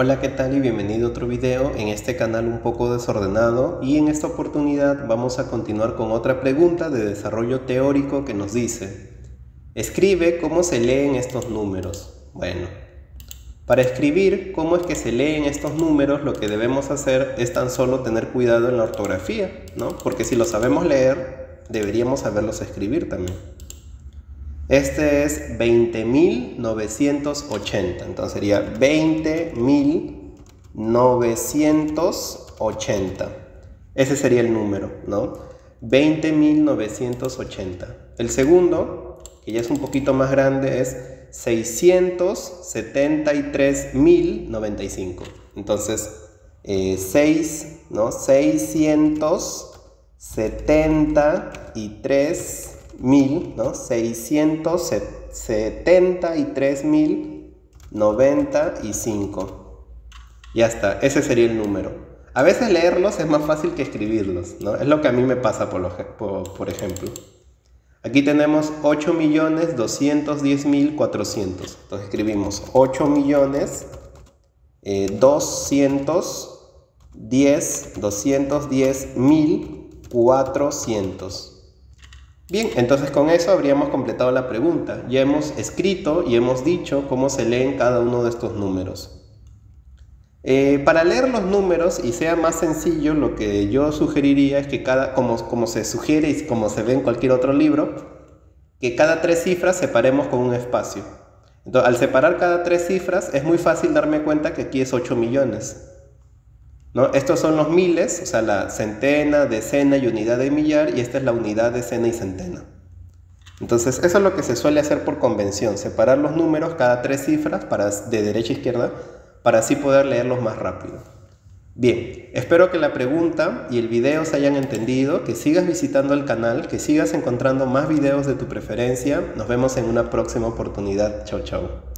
Hola, ¿qué tal? Y bienvenido a otro video en este canal un poco desordenado y en esta oportunidad vamos a continuar con otra pregunta de desarrollo teórico que nos dice Escribe cómo se leen estos números. Bueno, para escribir cómo es que se leen estos números lo que debemos hacer es tan solo tener cuidado en la ortografía, ¿no? Porque si lo sabemos leer, deberíamos saberlos escribir también. Este es 20.980. Entonces sería 20.980. Ese sería el número, ¿no? 20.980. El segundo, que ya es un poquito más grande, es 673.095. Entonces, 6, eh, ¿no? 673 mil, ¿no? 673 mil 95. Ya está, ese sería el número. A veces leerlos es más fácil que escribirlos, ¿no? Es lo que a mí me pasa, por, por, ejemplo. Aquí tenemos 8.210.400. Entonces escribimos 8 millones eh, 210, 210 mil 400. Bien, entonces con eso habríamos completado la pregunta. Ya hemos escrito y hemos dicho cómo se leen cada uno de estos números. Eh, para leer los números y sea más sencillo, lo que yo sugeriría es que cada, como, como se sugiere y como se ve en cualquier otro libro, que cada tres cifras separemos con un espacio. Al separar cada tres cifras, es muy fácil darme cuenta que aquí es 8 millones. Estos son los miles, o sea, la centena, decena y unidad de millar, y esta es la unidad, decena y centena. Entonces, eso es lo que se suele hacer por convención, separar los números cada tres cifras para, de derecha a izquierda para así poder leerlos más rápido. Bien, espero que la pregunta y el video se hayan entendido, que sigas visitando el canal, que sigas encontrando más videos de tu preferencia. Nos vemos en una próxima oportunidad. Chao, chao.